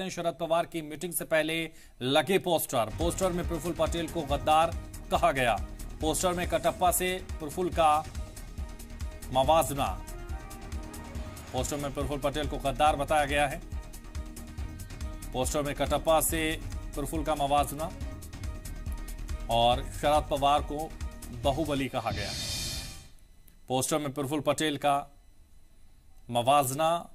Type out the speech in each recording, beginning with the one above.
शरद पवार की मीटिंग से पहले लगे पोस्टर। पोस्टर में प्रफुल्ल पटेल को गद्दार कहा गया। पोस्टर में कटप्पा से प्रफुल्ल का मवाजना। पोस्टर में प्रफुल्ल पटेल को गद्दार बताया गया है। पोस्टर में कटप्पा से प्रफुल्ल का मवाजना। और शरद पवार को बाहुबली कहा गया। पोस्टर में प्रफुल्ल पटेल का मवाजना।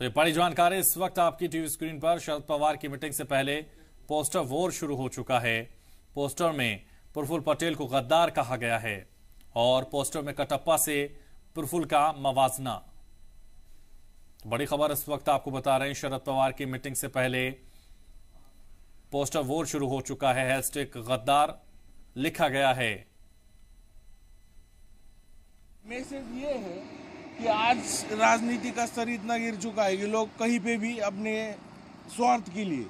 तो ये बड़ी जानकारी इस वक्त आपकी टीवी स्क्रीन पर। शरद पवार की मीटिंग से पहले पोस्टर वोर शुरू हो चुका है। पोस्टर में प्रफुल पटेल को गद्दार कहा गया है और पोस्टर में कटप्पा से प्रफुल का मवाजना। बड़ी खबर इस वक्त आपको बता रहे हैं, शरद पवार की मीटिंग से पहले पोस्टर वोर शुरू हो चुका है। हैशटैग गद्दार लिखा गया है। मैसेज ये है कि आज राजनीति का स्तर इतना गिर चुका है कि लोग कहीं पे भी अपने स्वार्थ के लिए,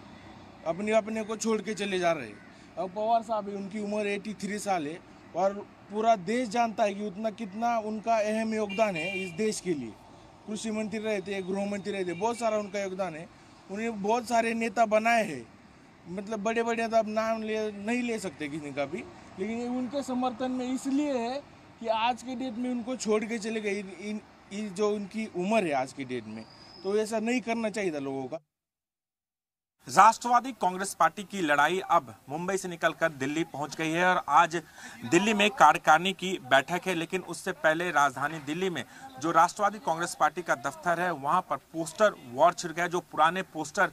अपने अपने को छोड़ के चले जा रहे हैं। अब पवार साहब है, उनकी उम्र 83 साल है और पूरा देश जानता है कि उतना कितना उनका अहम योगदान है इस देश के लिए। कृषि मंत्री रहे थे, गृह मंत्री रहे थे, बहुत सारा उनका योगदान है। उन्हें बहुत सारे नेता बनाए हैं। मतलब बड़े बड़े नेता नाम ले, नहीं ले सकते किसी का भी, लेकिन उनके समर्थन में इसलिए है कि आज के डेट में उनको छोड़ के चले गए। जो उनकी उम्र है आज की डेट में तो ऐसा नहीं करना चाहिए था लोगों का। राष्ट्रवादी कांग्रेस पार्टी की लड़ाई अब मुंबई से निकलकर दिल्ली पहुँच गई है और आज दिल्ली में कार्यकारिणी की बैठक है, लेकिन उससे पहले राजधानी दिल्ली में जो राष्ट्रवादी कांग्रेस पार्टी का दफ्तर है, वहाँ पर पोस्टर वॉर छिड़ गया, जो पुराने पोस्टर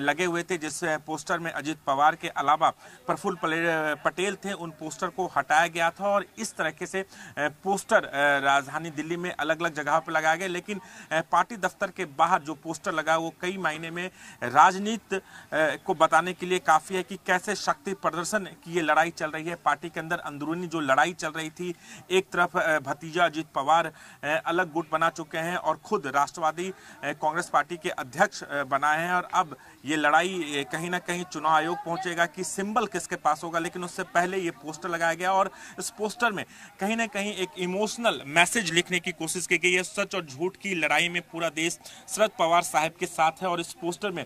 लगे हुए थे, जिस पोस्टर में अजीत पवार के अलावा प्रफुल्ल पटेल थे, उन पोस्टर को हटाया गया था और इस तरीके से पोस्टर राजधानी दिल्ली में अलग अलग जगह पर लगाया गया। लेकिन पार्टी दफ्तर के बाहर जो पोस्टर लगा, वो कई महीने में राजनीति को बताने के लिए काफ़ी है कि कैसे शक्ति प्रदर्शन की ये लड़ाई चल रही है। पार्टी के अंदर अंदरूनी जो लड़ाई चल रही थी, एक तरफ़ भतीजा अजीत पवार अलग गुट बना चुके हैं और खुद राष्ट्रवादी कांग्रेस पार्टी के अध्यक्ष बनाए हैं और अब ये लड़ाई कहीं ना कहीं चुनाव आयोग पहुंचेगा कि सिंबल किसके पास होगा, लेकिन उससे पहले ये पोस्टर लगाया गया और इस पोस्टर में कहीं ना कहीं एक इमोशनल मैसेज लिखने की कोशिश की गई है। सच और झूठ की लड़ाई में पूरा देश शरद पवार साहब के साथ है और इस पोस्टर में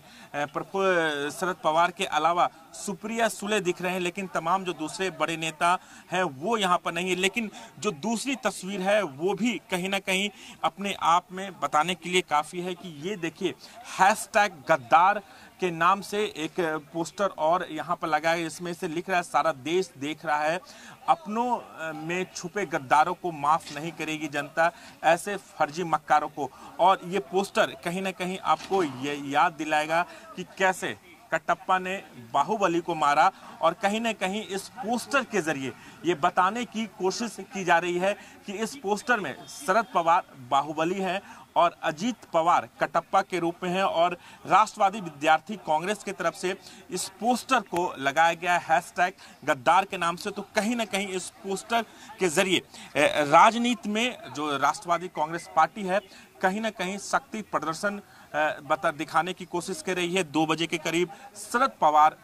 शरद पवार के अलावा सुप्रिया सुले दिख रहे हैं, लेकिन तमाम जो दूसरे बड़े नेता हैं, वो यहाँ पर नहीं है। लेकिन जो दूसरी तस्वीर है, वो भी कहीं ना कहीं अपने आप में बताने के लिए काफ़ी है कि ये देखिए हैशटैग गद्दार के नाम से एक पोस्टर और यहाँ पर लगा है। इसमें से लिख रहा है, सारा देश देख रहा है। अपनों में छुपे गद्दारों को माफ़ नहीं करेगी जनता, ऐसे फर्जी मक्कारों को। और ये पोस्टर कहीं ना कहीं आपको ये याद दिलाएगा कि कैसे कटप्पा ने बाहुबली को मारा और कहीं ना कहीं इस पोस्टर के ज़रिए ये बताने की कोशिश की जा रही है कि इस पोस्टर में शरद पवार बाहुबली हैं और अजीत पवार कटप्पा के रूप में हैं और राष्ट्रवादी विद्यार्थी कांग्रेस की तरफ़ से इस पोस्टर को लगाया गया हैशटैग गद्दार के नाम से। तो कहीं ना कहीं इस पोस्टर के ज़रिए राजनीति में जो राष्ट्रवादी कांग्रेस पार्टी है, कहीं ना कहीं शक्ति प्रदर्शन बता दिखाने की कोशिश कर रही है। दो बजे के करीब शरद पवार